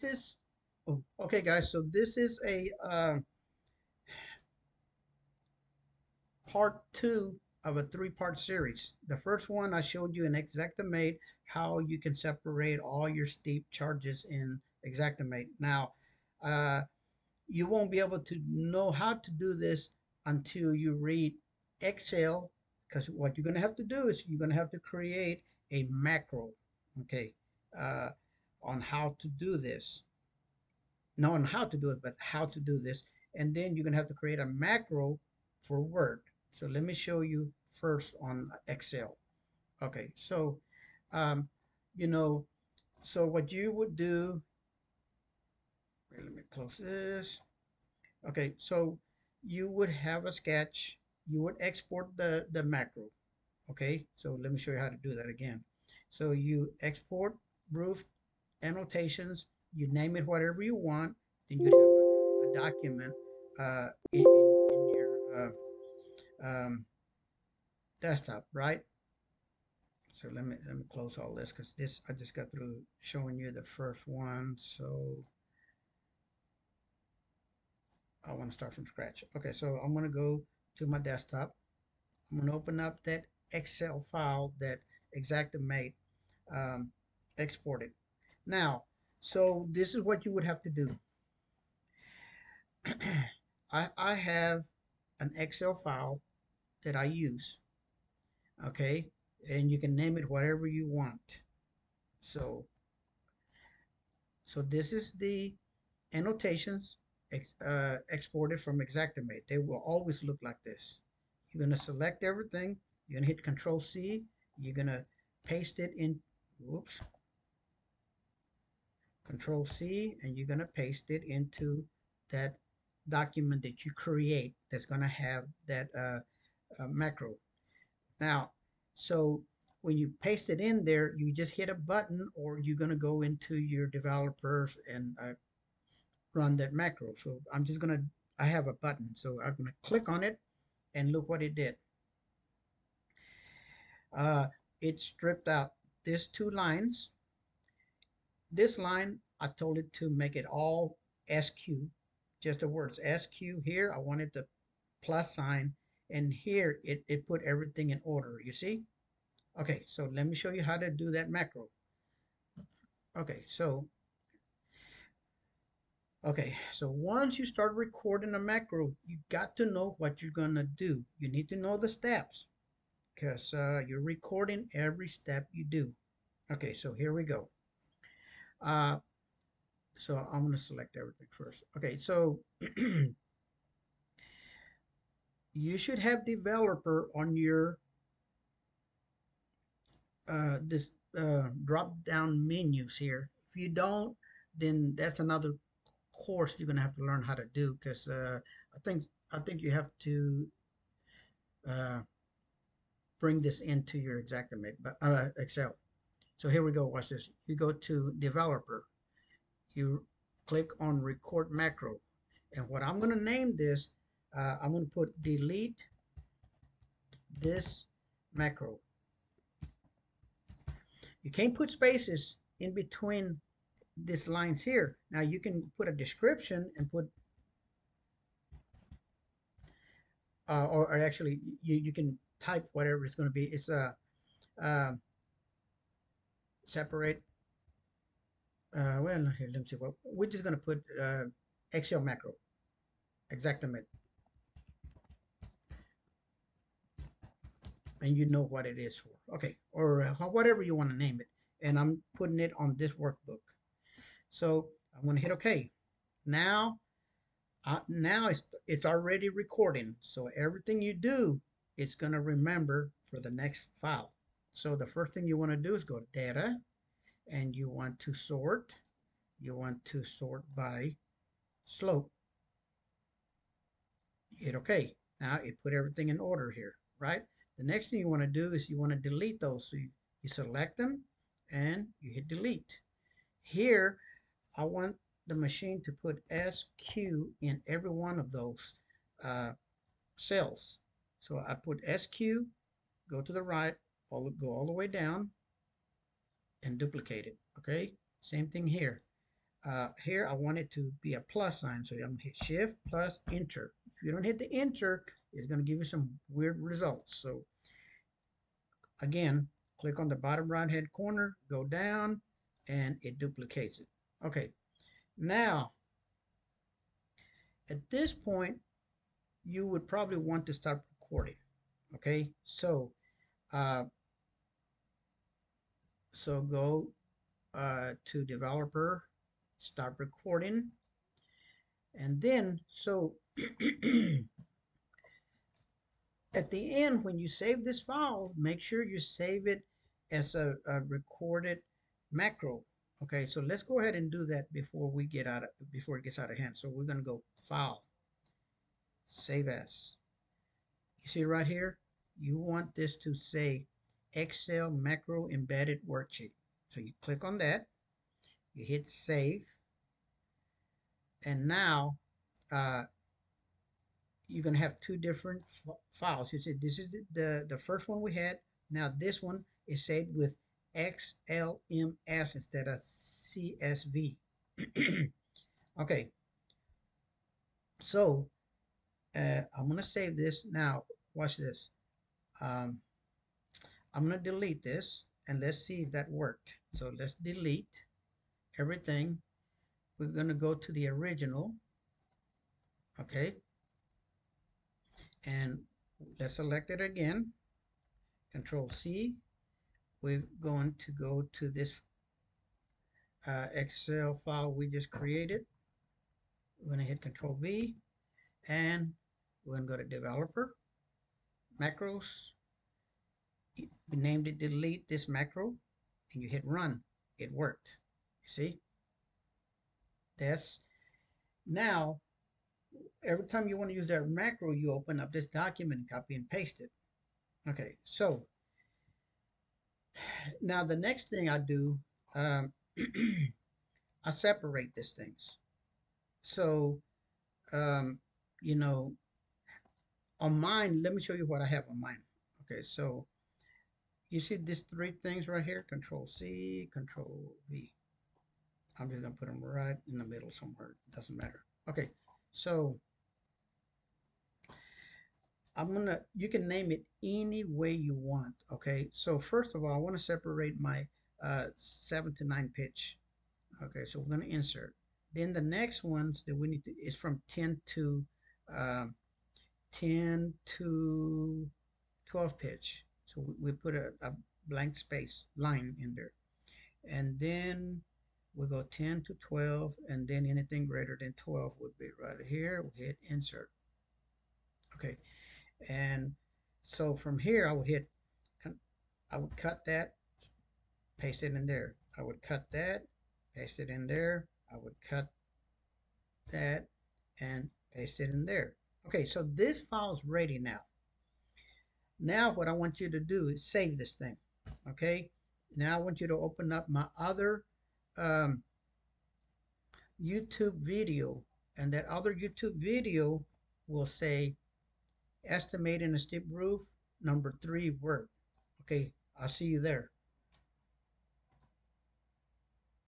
this is oh, okay guys so this is a uh, part two of a three-part series. The first one i showed you in xactimate how you can separate all your steep charges in xactimate. Now uh, you won't be able to know how to do this until you read excel because what you're going to have to do is you're going to have to create a macro okay? Uh, on how to do this. Not on how to do it but how to do this. And then you're going to have to create a macro for word. So let me show you first on excel. Okay so um, you know so what you would do let me close this. Okay so you would have a sketch. You would export the the macro. Okay so let me show you how to do that again. So you export roof annotations you name it whatever you want then you'd have a, a document uh, in, in, your uh, um, desktop right? So let me let me close all this because this I just got through showing you the first one so I want to start from scratch. Okay so I'm gonna go to my desktop. I'm gonna open up that Excel file that Xactimate um, exported. Now, so this is what you would have to do. I, I have an Excel file that I use, okay? And you can name it whatever you want. So, so this is the annotations ex, uh, exported from Xactimate. They will always look like this. You're going to select everything. You're to hit Control C. You're going to paste it in, whoops, Control C, and you're going to paste it into that document that you create that's going to have that uh, uh, macro. Now, so when you paste it in there, you just hit a button or you're going to go into your developers and uh, run that macro. So I'm just going to, I have a button. So I'm going to click on it and look what it did. Uh, it stripped out these two lines. This line, I told it to make it all SQ, just the words SQ here. I wanted the plus sign and here it, it put everything in order, you see? Okay, so let me show you how to do that macro. Okay, so Okay, so once you start recording a macro, you got to know what you're gonna do. You need to know the steps because uh, you're recording every step you do. Okay, so here we go. Uh, so I'm gonna select everything first. Okay, so you should have developer on your uh, this uh, drop down menus here. If you don't, then that's another course you're gonna have to learn how to do because uh, I think I think you have to uh, bring this into your Xactimate uh, Excel. So here we go. Watch this. You go to Developer. You click on Record Macro, and what I'm gonna name this, uh, I'm gonna put delete this macro. You can't put spaces in between these lines here. Now you can put a description and put, uh, or, or, actually you, you can type whatever it's going to be. It's a uh, separate. Uh, well, here, let me see. Well, we're just going to put uh, Excel macro, Xactimate. And you know what it is for. Okay, or uh, whatever you want to name it. And I'm putting it on this workbook. So I'm going to hit OK. Now, uh, now it's, it's already recording. So everything you do, it's going to remember for the next file. So the first thing you want to do is go to data and you want to sort. You want to sort by slope. Hit OK. Now it put everything in order here, right? The next thing you want to do is you want to delete those. So you, you select them and you hit delete. Here, I want the machine to put SQ in every one of those uh, cells. So I put SQ, go to the right, all, go all the way down, and duplicate it. Okay, same thing here. uh, here I want it to be a plus sign. So I'm to hit shift plus enter. If you don't hit the enter, it's going to give you some weird results. So again, click on the bottom right hand corner, go down, and it duplicates it. Okay, now at this point, you would probably want to start recording. Okay, so uh, so go uh, to developer, start recording, and then so at the end when you save this file, make sure you save it as a, a recorded macro. Okay, so let's go ahead and do that before we get out of before it gets out of hand. So we're gonna go file, save as. You see right here, you want this to say Excel macro embedded worksheet. So you click on that, you hit save, and now uh, you're gonna have two different files. You see, this is the, the, the first one we had. Now this one is saved with XLMS instead of CSV. okay, so uh, I'm gonna save this now. Watch this. Um, I'm gonna delete this and let's see if that worked. So let's delete everything. We're gonna go to the original. Okay, and let's select it again. Control C. We're going to go to this uh, Excel file we just created. We're going to hit Control V and we're going to go to Developer, Macros. We named it Delete this macro and you hit Run. It worked. You see? That's now every time you want to use that macro, you open up this document, copy and paste it. Okay, so now the next thing I do, um, I separate these things. So, um, you know, on mine, let me show you what I have on mine. Okay, so you see these three things right here, Control C, Control V. I'm just gonna put them right in the middle somewhere, doesn't matter. Okay, so I'm gonna, you can name it any way you want, okay? So first of all, I wanna separate my uh, seven to nine pitch. Okay, so we're gonna insert. Then the next ones that we need to, is from 10 to, um, 10 to 12 pitch. So we, put a, a blank space line in there. And then we go 10 to 12, and then anything greater than 12 would be right here. We hit insert. Okay, and so from here, I would hit, I would cut that, paste it in there. I would cut that, paste it in there. I would cut that and paste it in there. Okay, so this file is ready now. Now what I want you to do is save this thing. Okay, now I want you to open up my other um, YouTube video and that other YouTube video will say estimating a steep roof, number three Word. Okay, I'll see you there.